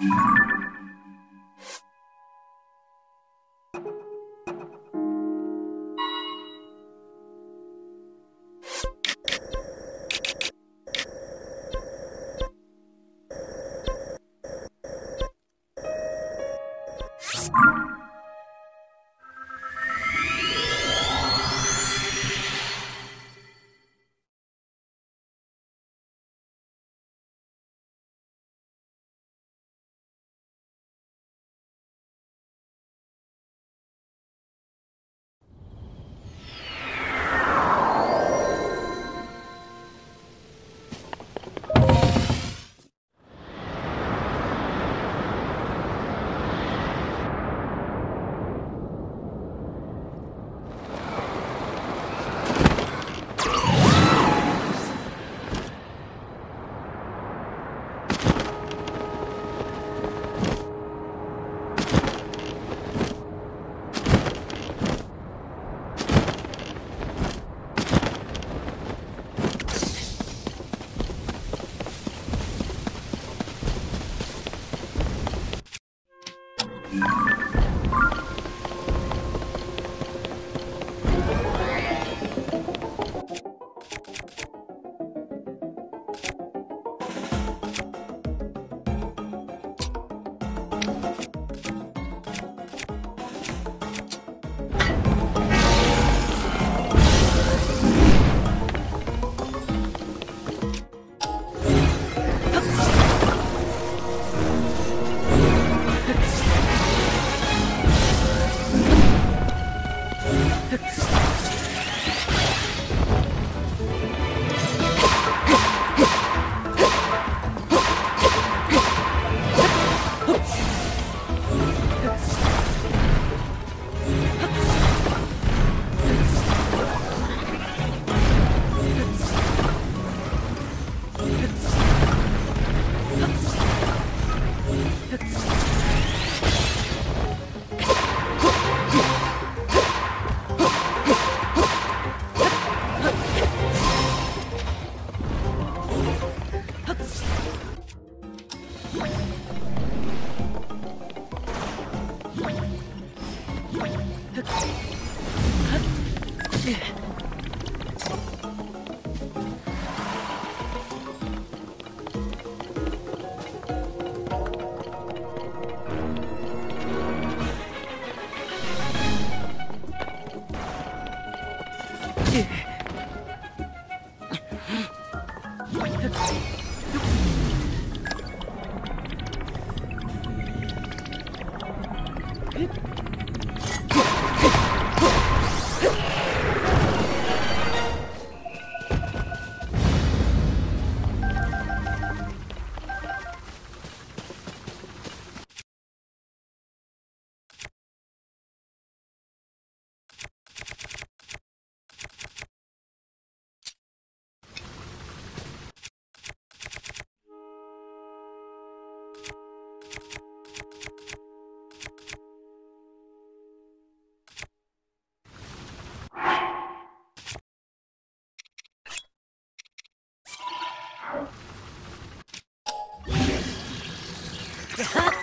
you you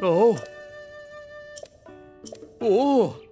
哦。哦。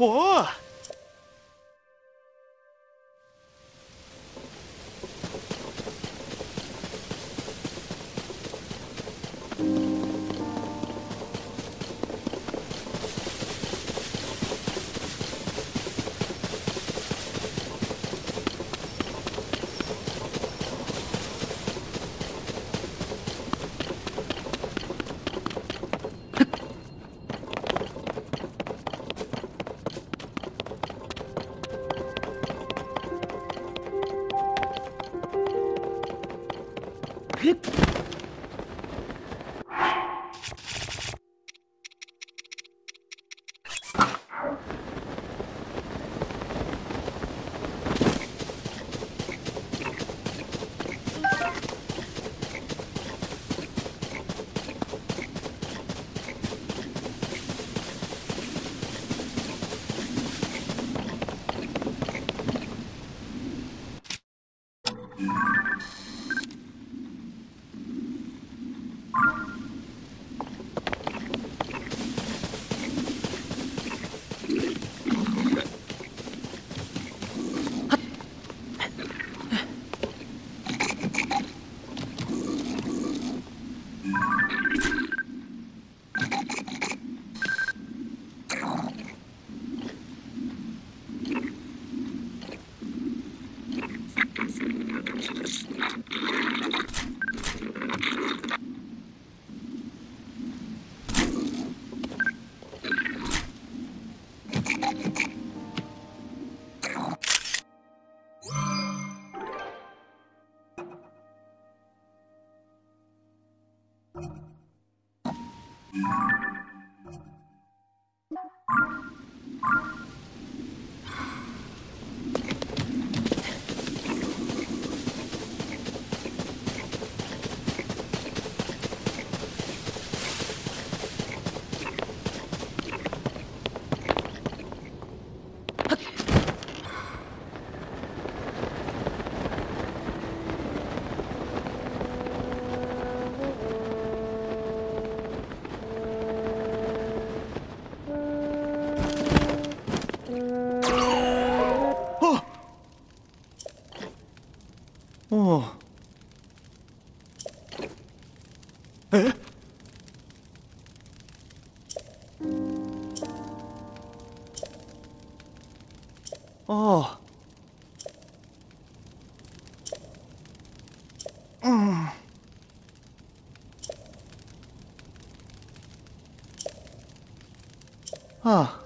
Whoa. 어, 에? 어, 음, 아,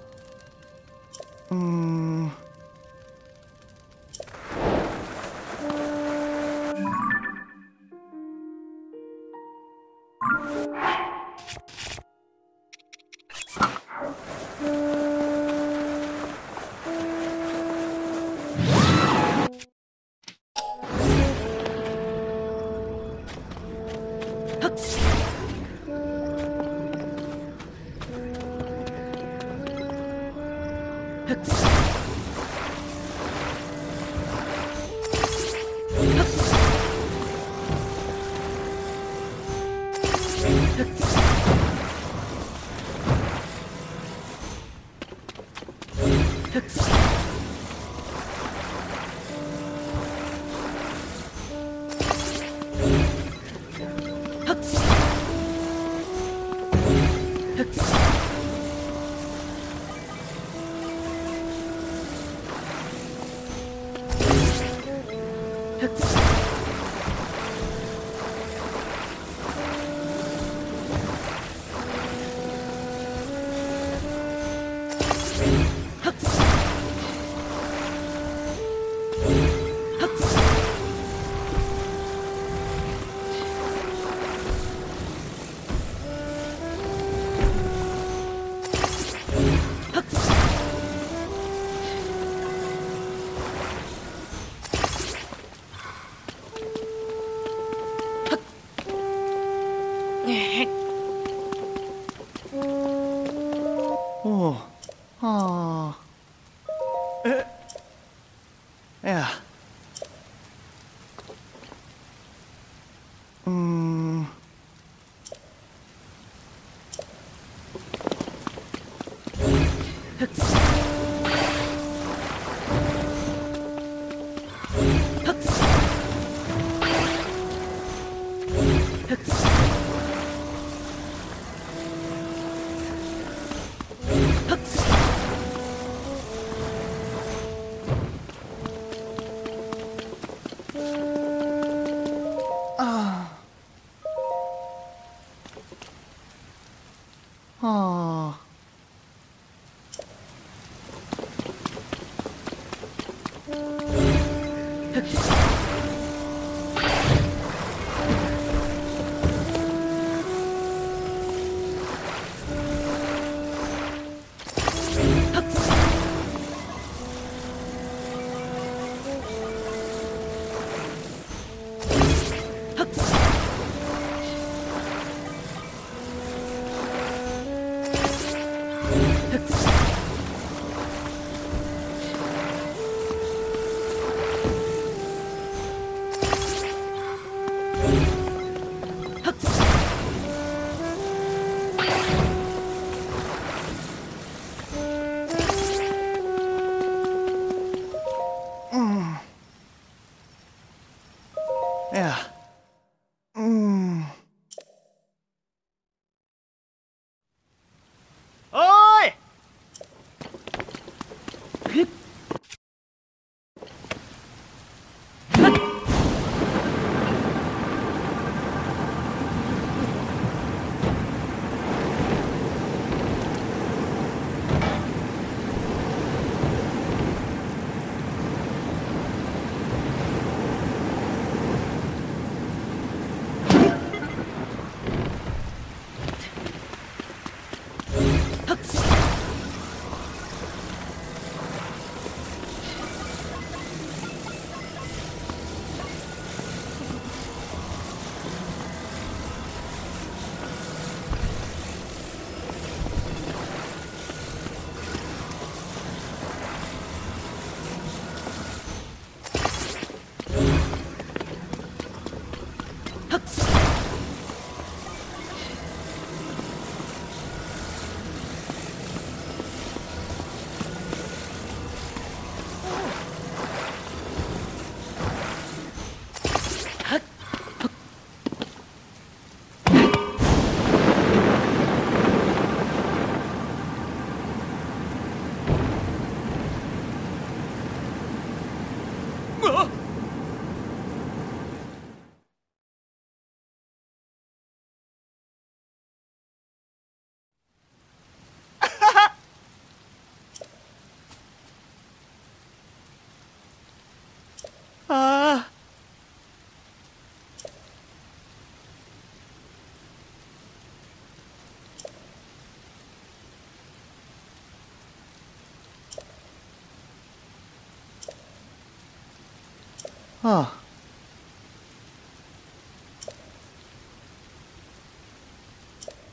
啊，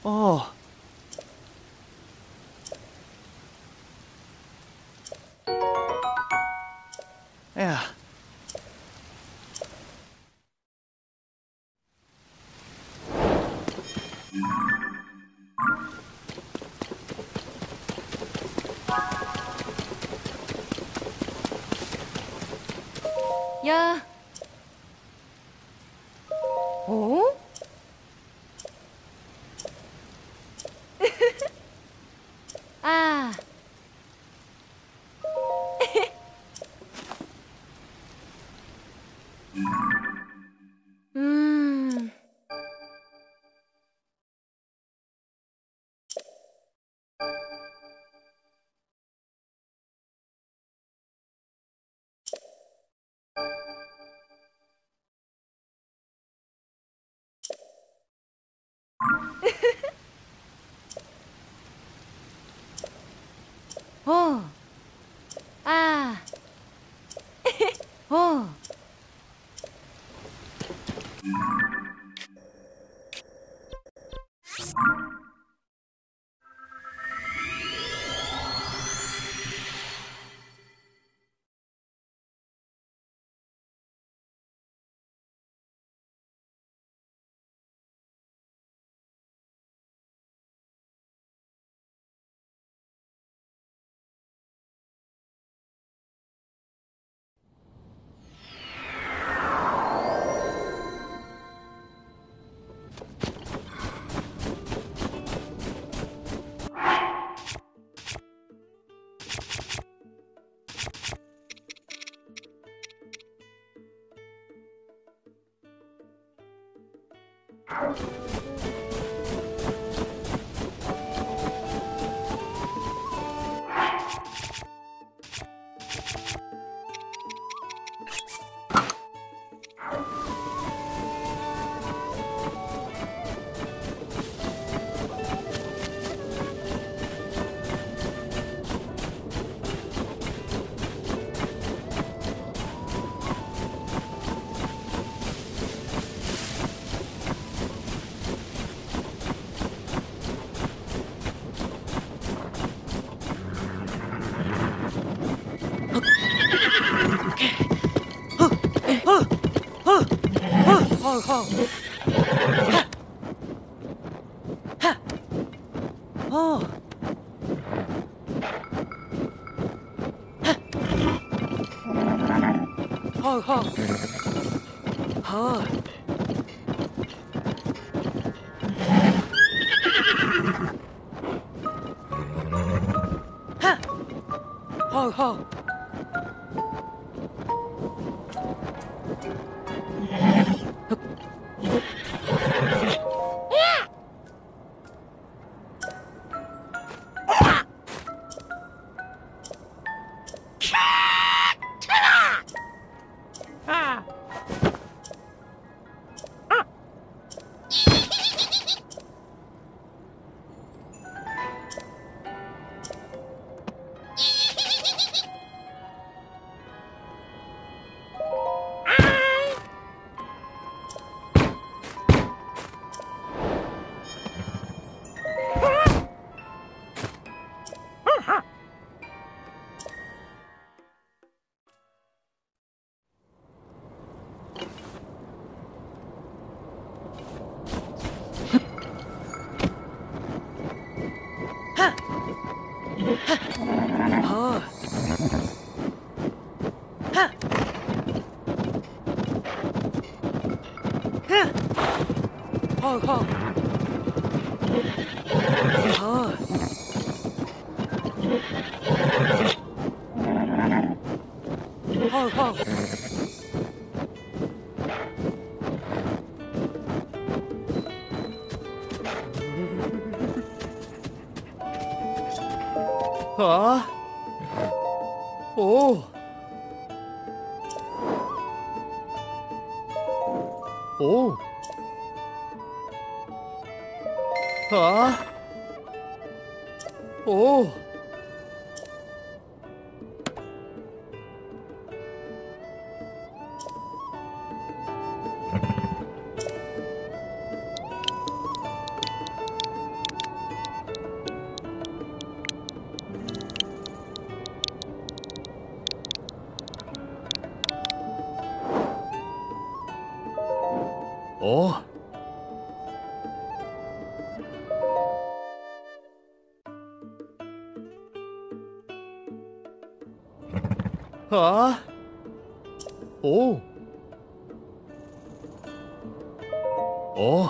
哦，哎呀。呵呵哦。啊！ああ？おう。おう。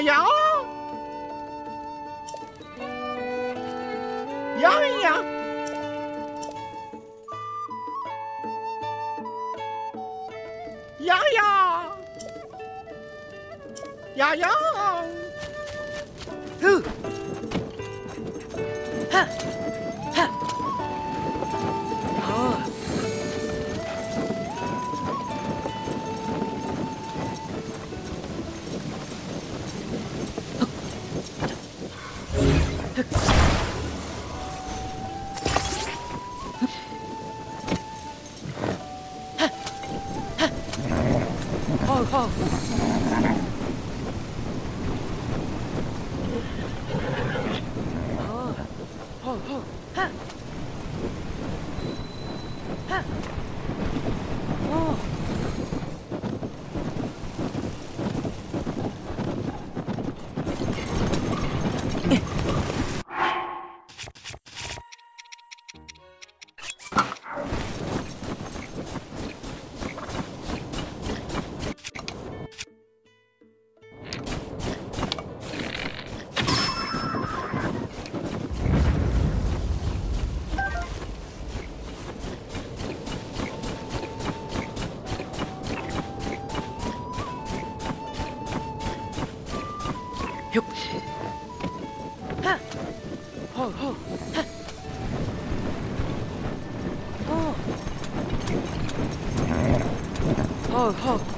ja, ja. 好好，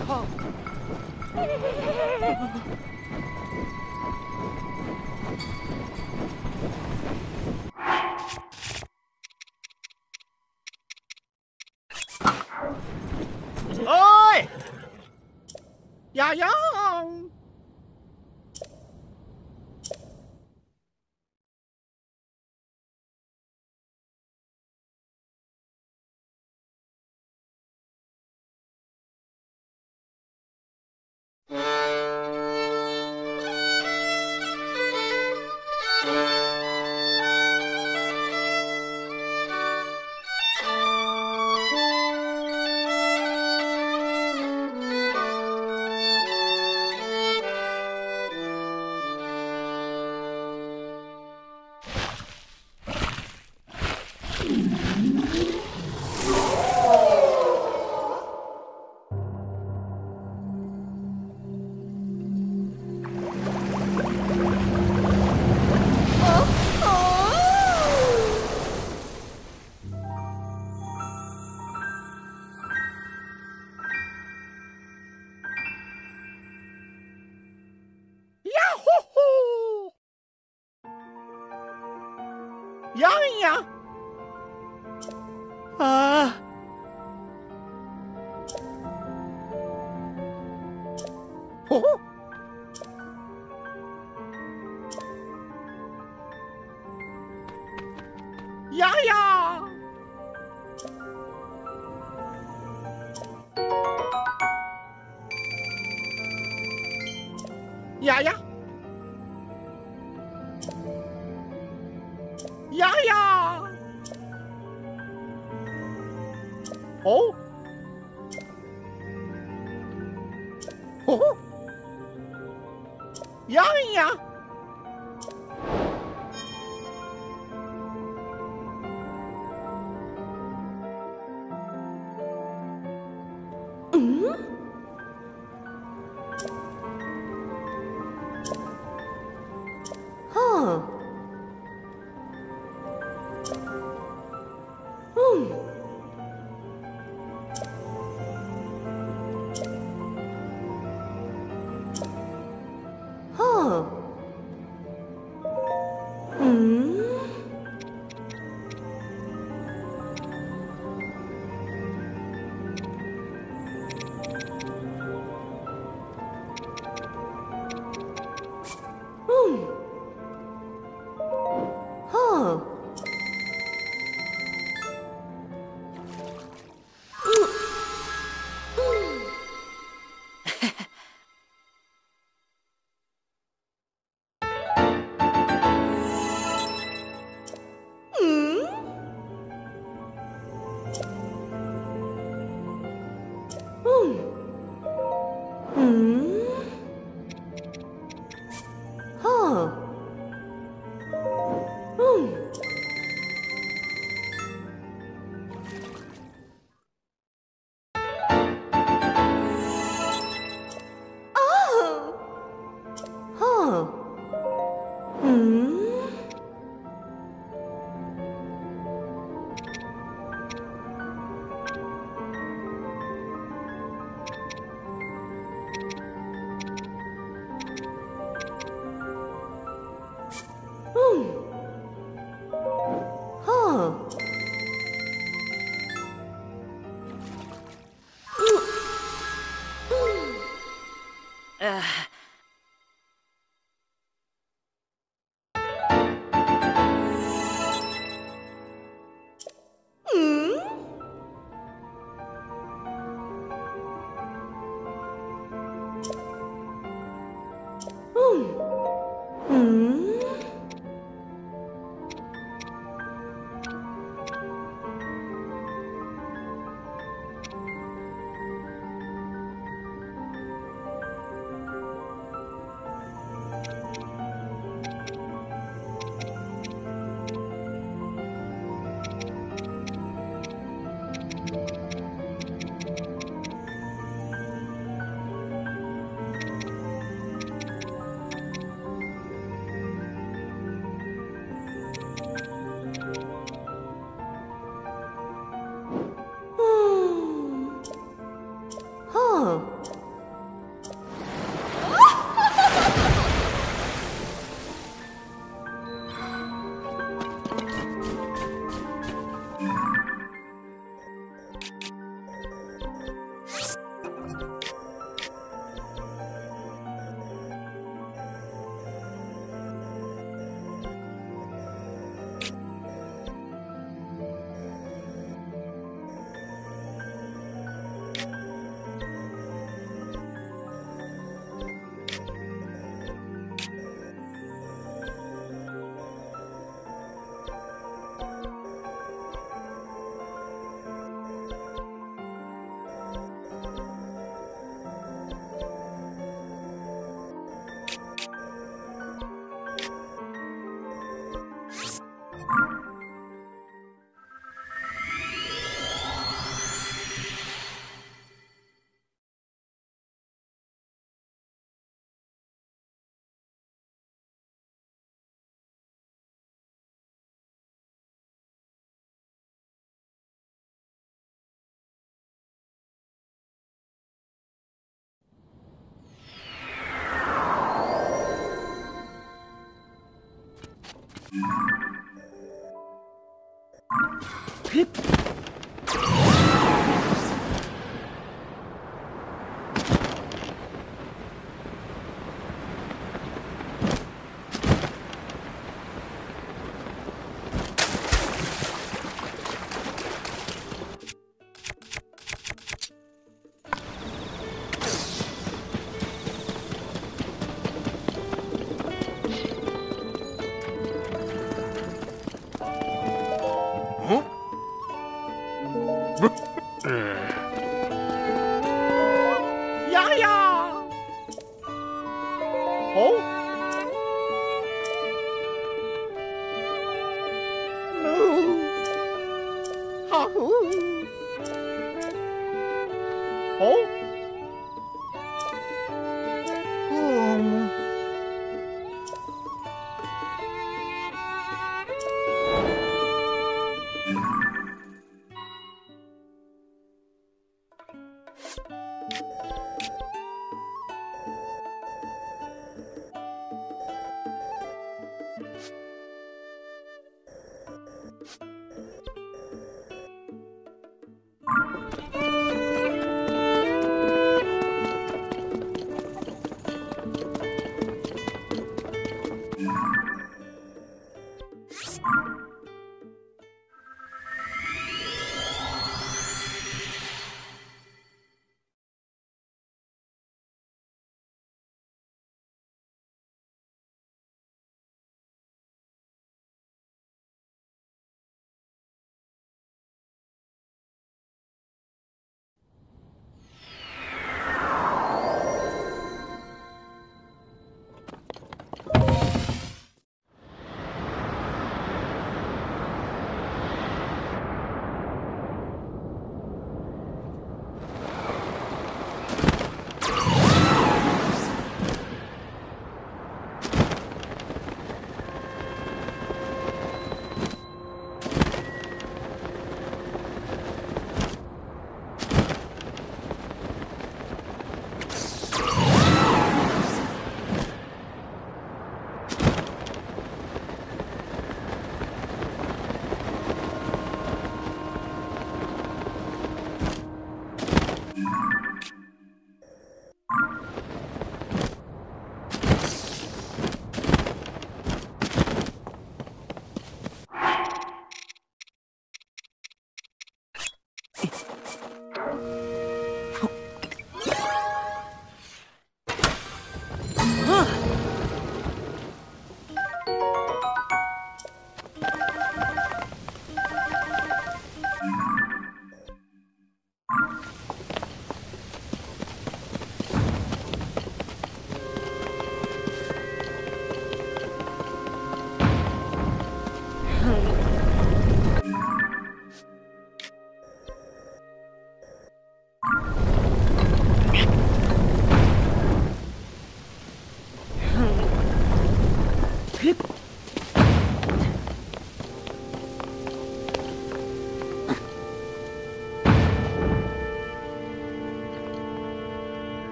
好好，呀呀。哦。哦。呀呀。Ah, ふっ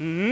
Hmm?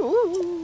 Oh.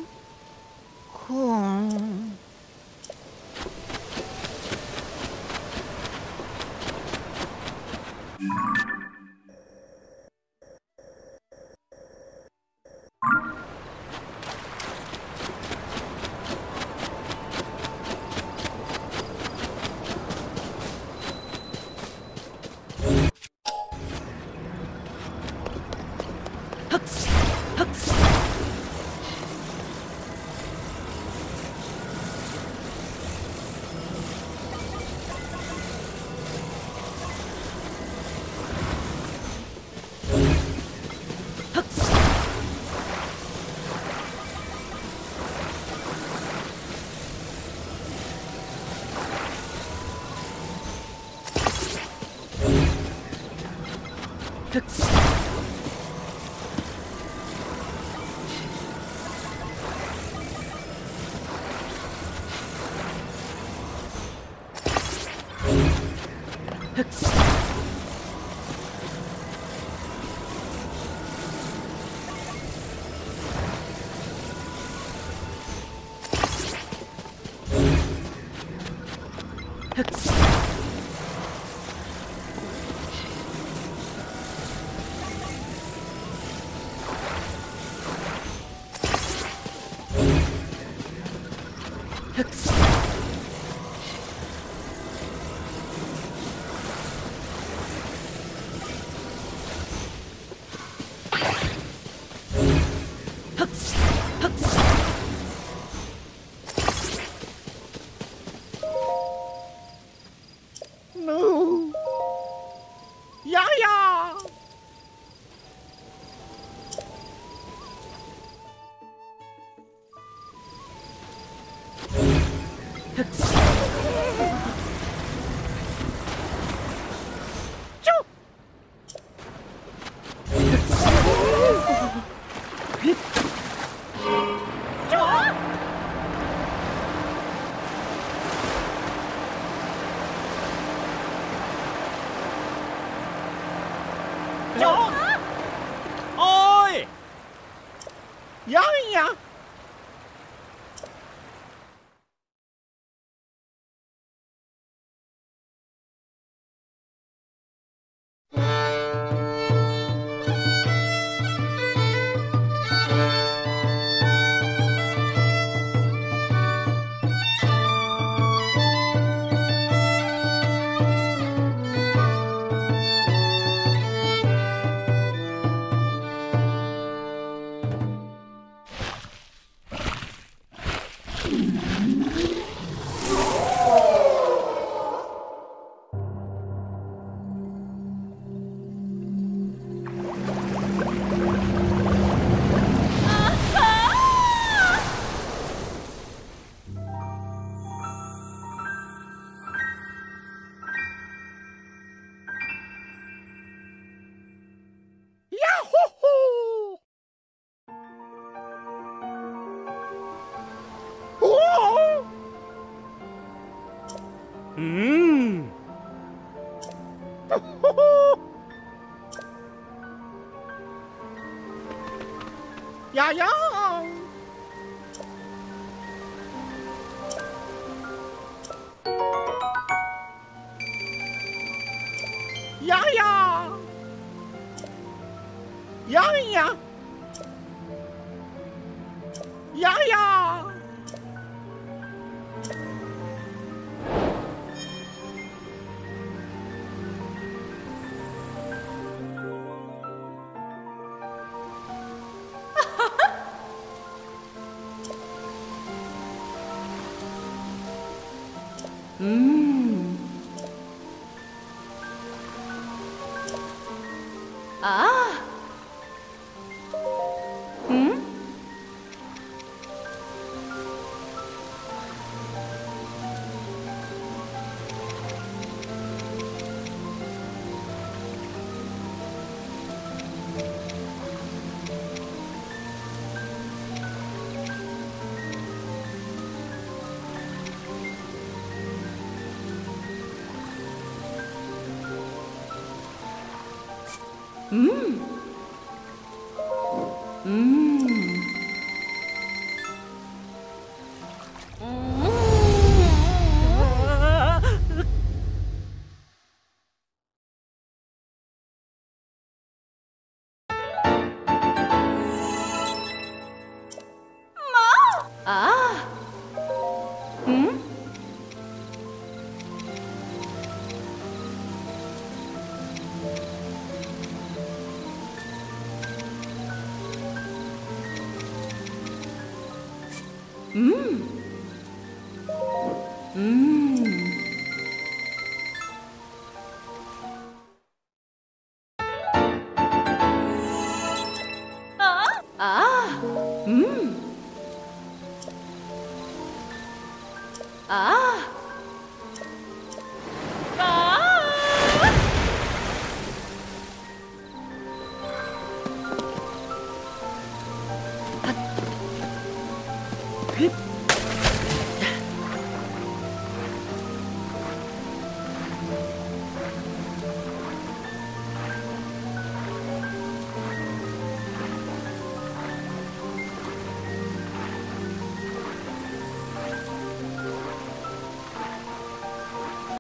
嗯，